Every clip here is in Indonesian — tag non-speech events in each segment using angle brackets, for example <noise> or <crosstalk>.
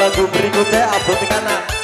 lagu berikutnya abot kanan.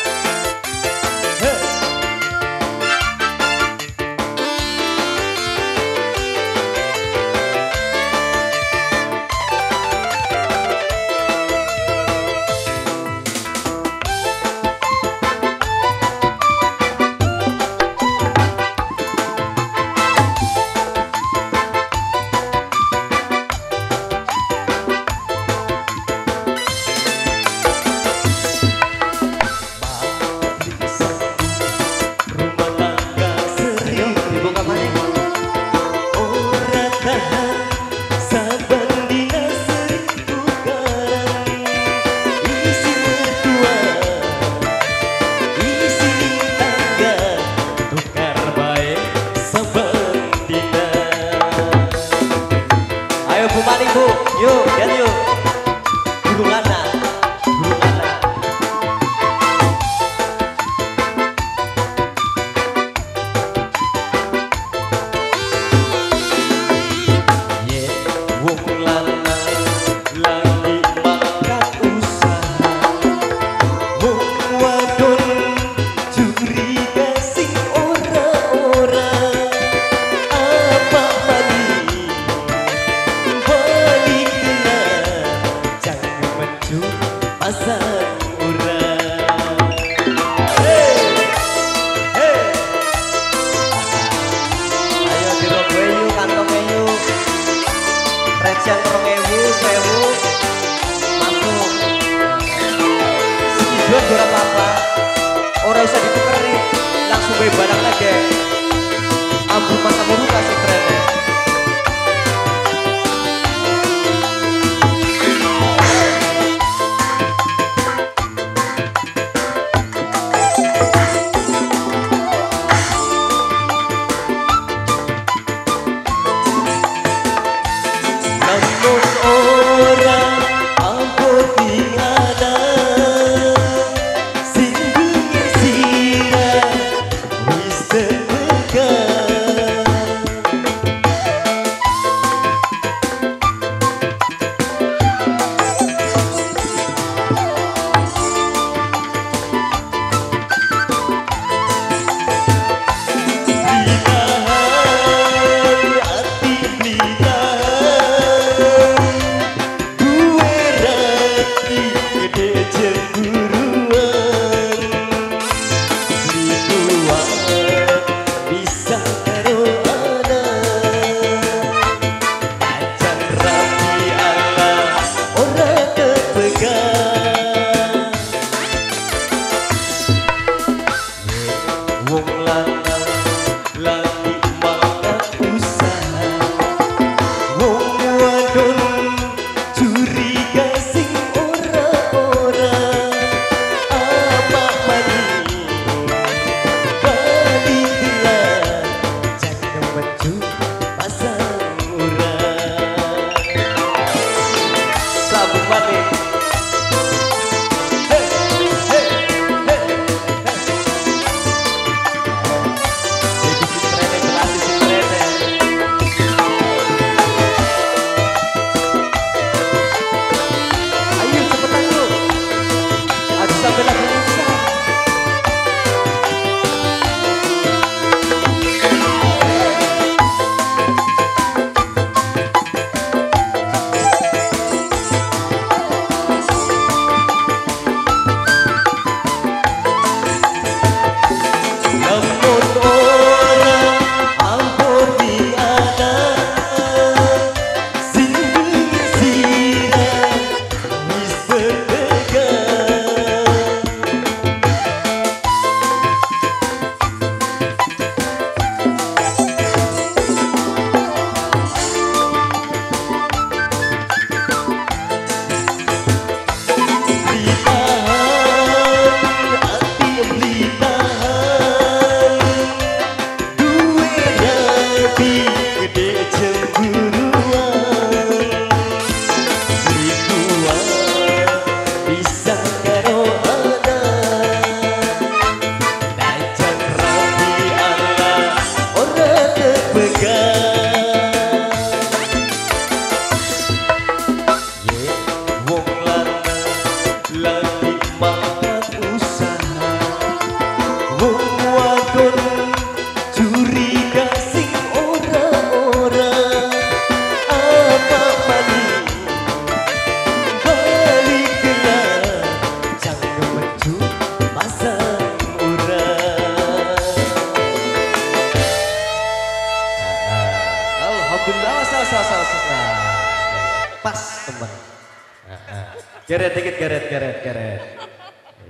Pas teman. Geret dikit, geret, geret, geret.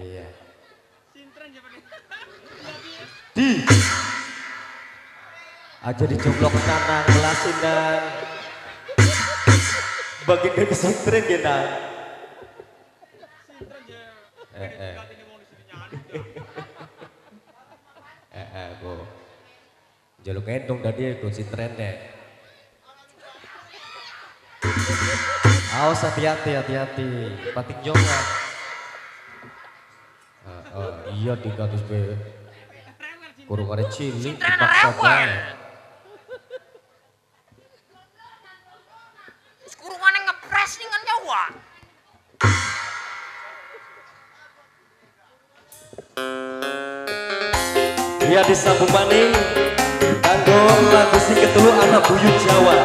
Iya. Di. Aja dicoblok nanang, belasinan. Bagi dari sintren ya nang. Eh, eh. Eh, eh, bu. Jaluk endong tadi itu sintrennya. Awas hati-hati, hati-hati. Batik jongan. Ah, ah, iya di katus be. Kurung ada cilik, dipaksa. Terus kurungannya ngepres nih kan Jawa. Iya disambung maning. Kanggo lagu sing ketelu anak buyut Jawa.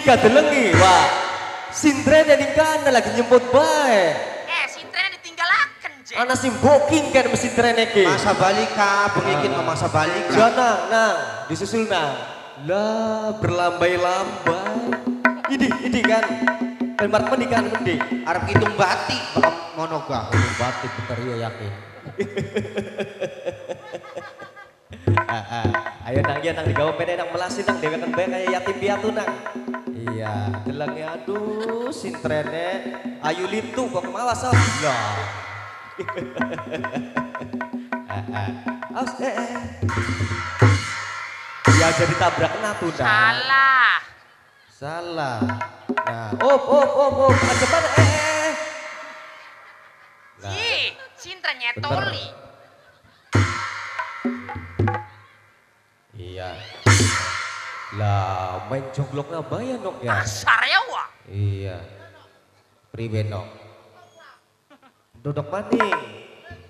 Ika delengi, wah. Sintren yang kana lagi nyemput bae. Eh, sintrane ditinggalaken, Je. Ana sing booking kan mesin tren iki. Masa balika, pengikin ke masa balika. Jangan, nang, disusul nang. Lah, berlambai-lambai. Ini, ini kan. Kalimat pendikan mendi. Arab hitung batik, bakal monoga. Batik bentar ya yakin. <laughs> ah, ah. Ayo nang ya nang digawe pede nang melasi nang dewe kan bae kayak yatim piatu nang. Iya, delangnya aduh sintrene ayu litu kok kemawas ah. Lah. ah, ah. Awas, eh. Ya jadi tabrak natu nang. Salah. Salah. Nah, op, op, op, op, ke depan, eh. Nah. Ji, sintre Bentar. nyetoli. Iya. Lah, main jogloknya bayar nok ya. Kasar ya, wah. Iya. Priwe nok. Duduk maning.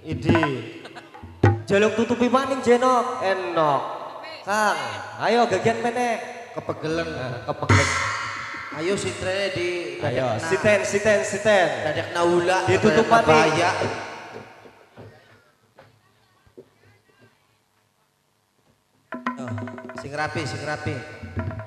Idi. Jaluk tutupi maning jenok. Enok. Kang, ayo gagian menek. Kepegelen. Nah, kepegel. Ayo sintren di Ayo, dadakna- siten, siten, siten. Dadak naula. Ditutup. Baya. Oh, sing rapi, sing rapi.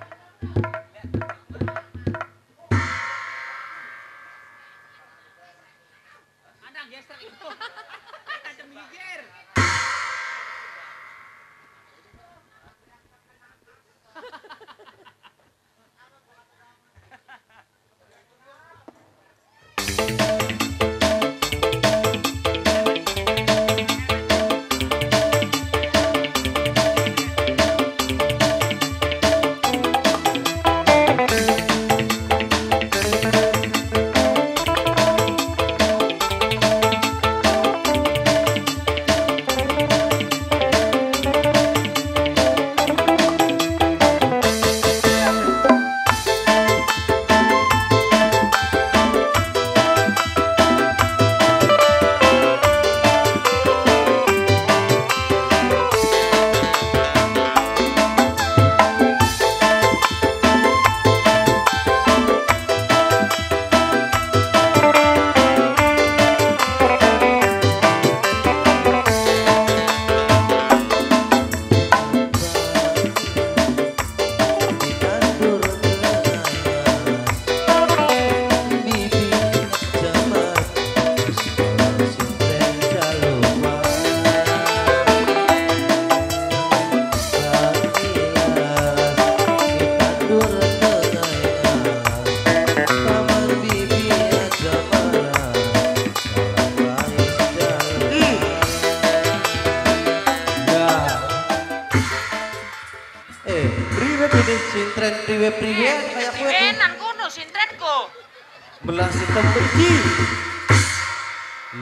Tempergi.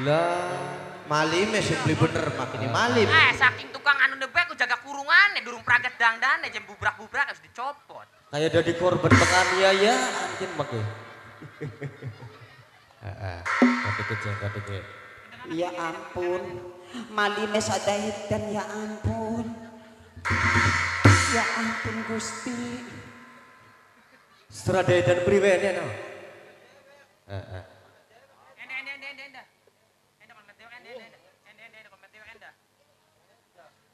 Lah. Malim ya sing beli bener makini malim. Eh, saking tukang anu nebek ku jaga kurungan durung praget dangdan jem bubrak-bubrak harus dicopot. Kayak dari korban penganiayaan mungkin pakai. <laughs> Heeh. Kata kecil, kata kecil. Ya ampun, malimes ada hitam ya ampun. Ya ampun Gusti. Stradaya dan priwe ini no.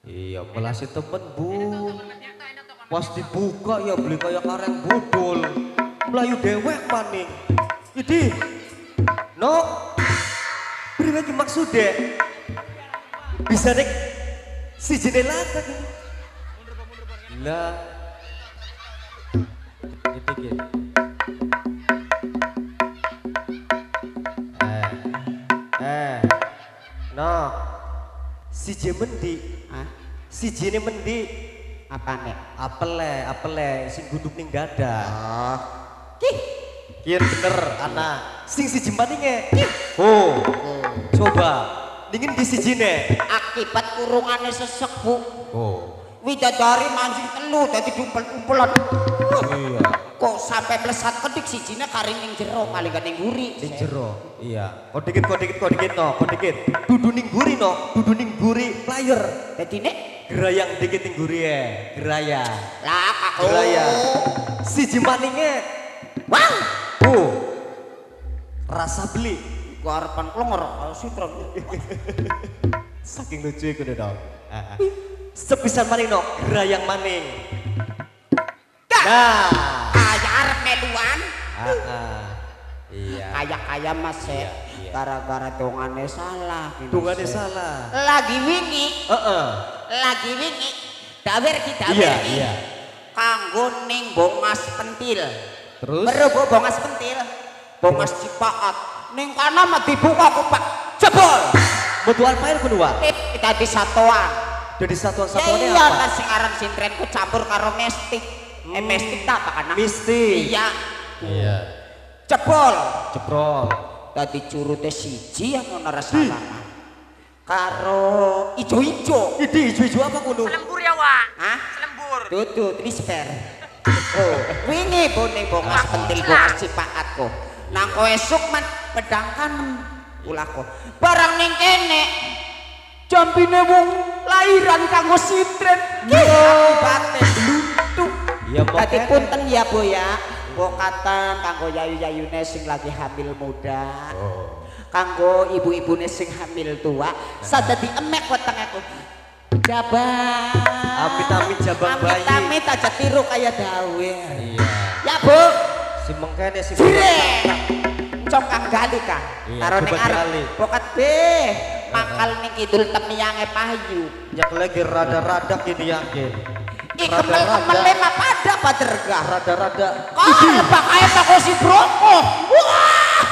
Iya, melasi temen bu. Pas dibuka ya beli kayak kareng bodol. Melayu dewek maning. Jadi, no, priwe ki maksudnya bisa nek si jenelaka ki. Lah, gitu no, si jemendi, Hah? si jene mendi. Apa nek? Apele, apele, sing guduk ning dada. Ah, Kih, kian bener, anak. Sing si jembatinge. Oh, coba. Dingin di si jine. Akibat kurungannya sesek bu. Oh, Widadari mancing telu dadi dumpel-dumpelan. iya. Kok sampai melesat kedik si Cina karing ning jero paling ning guri. Sing jero. Iya. Kok dikit, kok dikit, kok dikit, no. Kok dikit. Dudu ning guri, no. Dudu ning guri player. Dadi nek Gerayang dikit tingguri ya, geraya. Lah aku. Geraya. Si jimaninge. Wang. Oh. Rasa beli. Garepan klongor sintren. <laughs> Saking lucu iku dong. Ah. Sepisan maning no, gerayang maning. Nah. Kaya arep meluan. Ah, ah. Iya. Kaya-kaya Mas Iya, ya. iya. Gara-gara dongane salah. gini, Dungane Mas, ya. salah. Lagi wingi, Heeh. lagi wingi. Dawer ki dawer Iya, ki. iya. Kanggo ning bongas pentil. Terus Berebo bongas pentil. Bongas cipaat. Ning kana mah dibuka kupak. Jebol. betuan pair kedua. Kita di satuan. Jadi Ya satuan-satuannya iya apa? kan sing aran sintrenku campur karo mestik. Eh mestik tak apa kana? Mistik. Iya. Iya. Jebol. Ceprol. Tadi curute siji yang ngono salah. Karo ijo-ijo. Ini ijo-ijo apa kudu? Selembur ya, Wak. Hah? Selembur. Tutu trisper. <laughs> Oh, wingi bone bongas pentil bongas cipakatku. Nang kowe esuk man pedang kanen ulahku. Barang ning kene jampine wong lairan kanggo sitren. Ki akibate luntuk. Ya, Dadi punten ya Bu ya. Bokatan kanggo yayu-yayune sing lagi hamil muda. Kanggo ibu-ibune sing hamil tua, sadadi emek weteng aku. Jabang. Amit-amit jabang bayi. Amit-amit aja tiru kayak dawer. Iya. Ya, Bu. Si mengkene si Jire. Cok kang gali kang. Iya, Karo ning arep. Bokat B. Mangkal ning kidul temiyange payu. Nyak lagi rada-rada gini yakin. Ih kemel-kemele mah pada padergah. Rada-rada. Kau lebak ae pak si broko. Wah.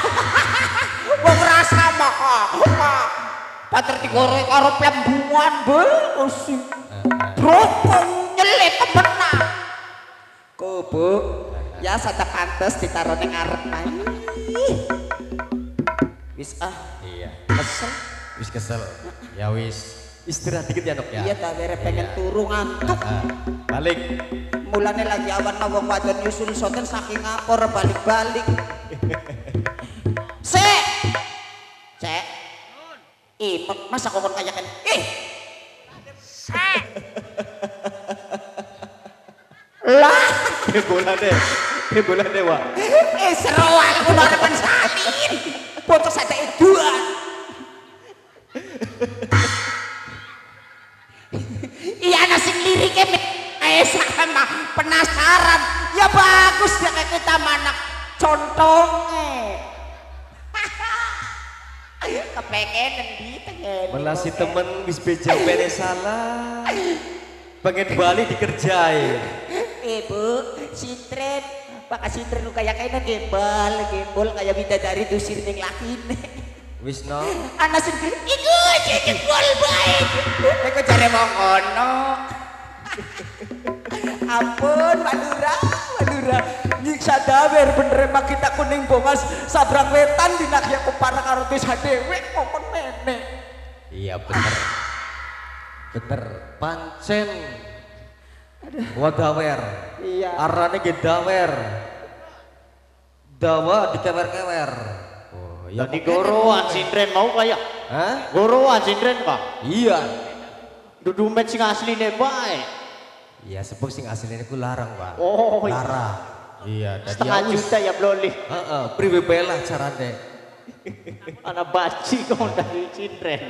Wong rasa mah. Pater digoreng karo plembungan be. Si broko nyelit temenan. Ku bu. Ya sada pantes ditaruh ning arep ae. Wis ah. Iya. Kesel. Wis kesel. Ya wis. Istirahat dikit ya nok ya. Iya tak bere pengen turu ngantuk. Ah, balik. Mulane lagi awan wong wadon nyusul soten saking ngapor balik-balik. Sek. Cek. Ih, ma- masa kokon kayak kan? Ih, Sek. lah. bola deh. bola deh, Wak. Eh, seroan aku salin. Bocor saya dua. Melasi temen wis beja salah. Pengen bali dikerjain. Ibu, sintren, pakai sintren lu kayak kayaknya gembal, gembol kayak bidadari dusir ning lakine. Wis no. Anak sing iku jebol baik. Iku jare wong ono. Ampun, Madura, Madura. Nyiksa dawer bener emang kita kuning bongas sabrang wetan dinak ya karo desa dhewe kokon meneh. Iya bener. Bener. Pancen. Wadawer. Iya. Arane ge dawer. Dawa dikewer-kewer. Oh, ya Jadi mungkin- goroan sindren mau kayak Hah? goroan sindren pak. Iya. Dudumet sing asli baik. Iya, sebab sing aslinya ku larang, Pak. Oh, iya. Larang. Iya, dadi Setengah ya juta ya bloli. Heeh, priwe bae lah carane. <laughs> Anak baci kau dari sindren.